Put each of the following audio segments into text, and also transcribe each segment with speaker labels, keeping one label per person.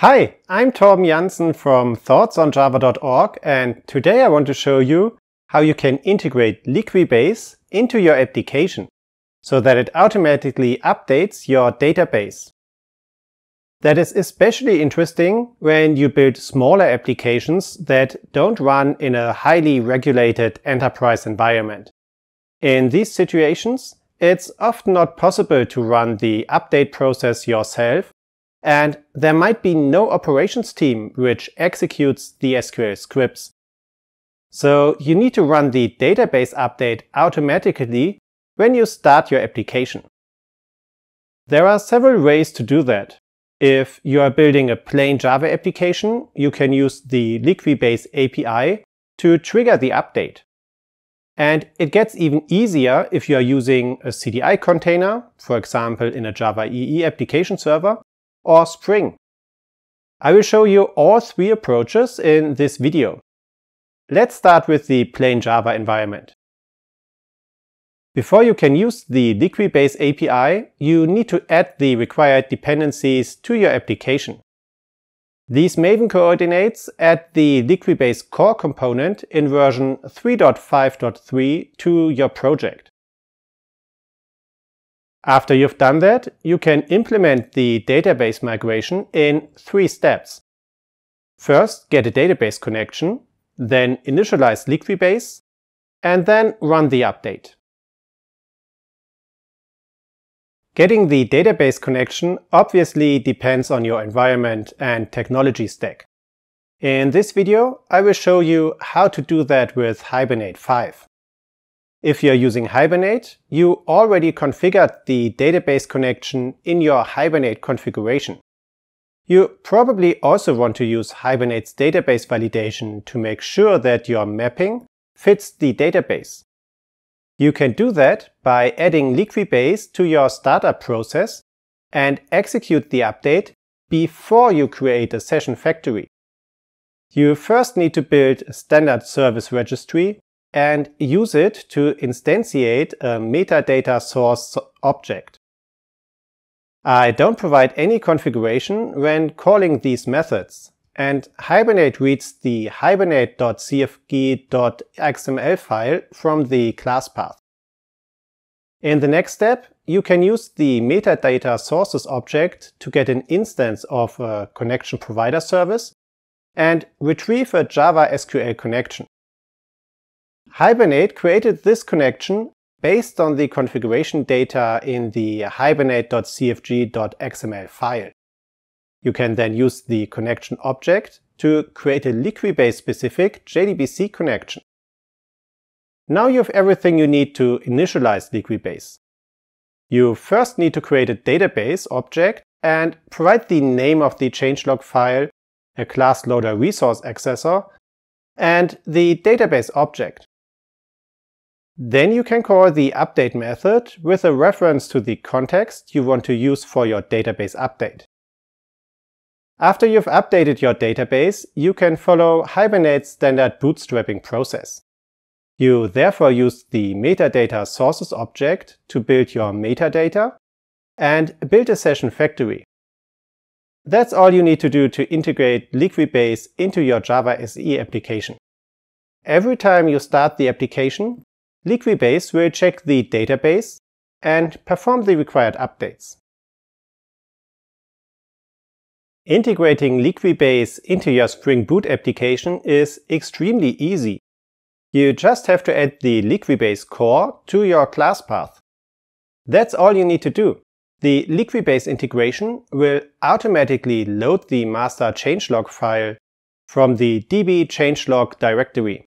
Speaker 1: Hi, I'm Thorben Janssen from thoughtsonjava.org and today I want to show you how you can integrate Liquibase into your application so that it automatically updates your database. That is especially interesting when you build smaller applications that don't run in a highly regulated enterprise environment. In these situations, it's often not possible to run the update process yourself and there might be no operations team which executes the SQL scripts. So you need to run the database update automatically when you start your application. There are several ways to do that. If you are building a plain Java application, you can use the Liquibase API to trigger the update. And it gets even easier if you are using a CDI container, for example in a Java EE application server, or Spring. I will show you all three approaches in this video. Let's start with the plain Java environment. Before you can use the Liquibase API, you need to add the required dependencies to your application. These Maven coordinates add the Liquibase core component in version 3.5.3 to your project. After you've done that, you can implement the database migration in three steps. First, get a database connection, then initialize Liquibase, and then run the update. Getting the database connection obviously depends on your environment and technology stack. In this video, I will show you how to do that with Hibernate 5. If you're using Hibernate, you already configured the database connection in your Hibernate configuration. You probably also want to use Hibernate's database validation to make sure that your mapping fits the database. You can do that by adding Liquibase to your startup process and execute the update before you create a session factory. You first need to build a standard service registry and use it to instantiate a metadata source object. I don't provide any configuration when calling these methods, and Hibernate reads the hibernate.cfg.xml file from the class path. In the next step, you can use the metadata sources object to get an instance of a connection provider service and retrieve a Java SQL connection. Hibernate created this connection based on the configuration data in the hibernate.cfg.xml file. You can then use the connection object to create a Liquibase specific JDBC connection. Now you have everything you need to initialize Liquibase. You first need to create a database object and provide the name of the changelog file, a class loader resource accessor, and the database object. Then you can call the update method with a reference to the context you want to use for your database update. After you've updated your database, you can follow Hibernate's standard bootstrapping process. You therefore use the metadata sources object to build your metadata and build a session factory. That's all you need to do to integrate Liquibase into your Java SE application. Every time you start the application, Liquibase will check the database and perform the required updates. Integrating Liquibase into your Spring Boot application is extremely easy. You just have to add the Liquibase core to your class path. That's all you need to do. The Liquibase integration will automatically load the master changelog file from the db changelog directory.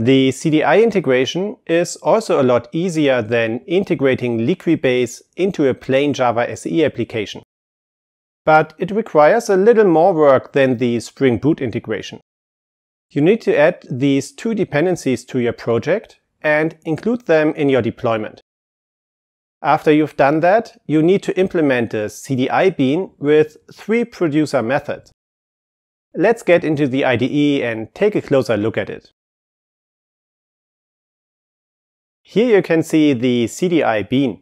Speaker 1: The CDI integration is also a lot easier than integrating Liquibase into a plain Java SE application. But it requires a little more work than the Spring Boot integration. You need to add these two dependencies to your project and include them in your deployment. After you've done that, you need to implement a CDI bean with three producer methods. Let's get into the IDE and take a closer look at it. Here you can see the CDI bean.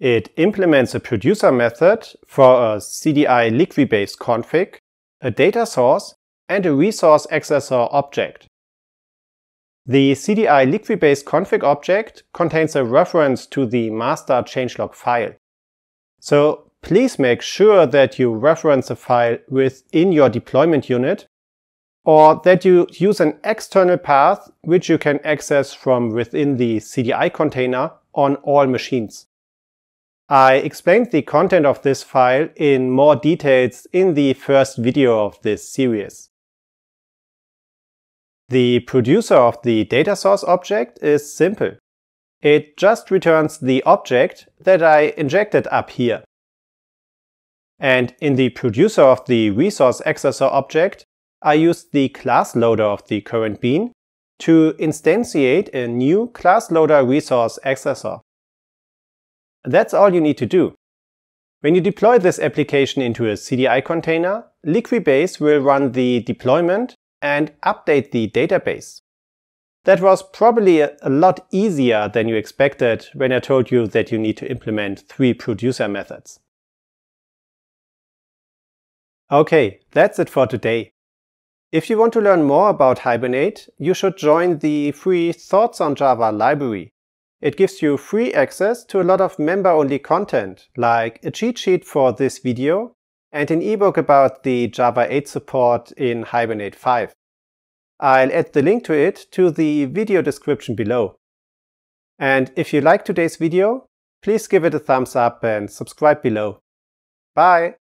Speaker 1: It implements a producer method for a CDI liquibase config, a data source, and a resource accessor object. The CDI liquibase config object contains a reference to the master changelog file. So please make sure that you reference a file within your deployment unit or that you use an external path which you can access from within the CDI container on all machines. I explained the content of this file in more details in the first video of this series. The producer of the data source object is simple. It just returns the object that I injected up here. And in the producer of the resource accessor object, I used the class loader of the current bean to instantiate a new class loader resource accessor. That's all you need to do. When you deploy this application into a CDI container, Liquibase will run the deployment and update the database. That was probably a, lot easier than you expected when I told you that you need to implement three producer methods. Okay, that's it for today. If you want to learn more about Hibernate, you should join the free Thoughts on Java library. It gives you free access to a lot of member-only content, like a cheat sheet for this video and an ebook about the Java 8 support in Hibernate 5. I'll add the link to it to the video description below. And if you like today's video, please give it a thumbs up and subscribe below. Bye!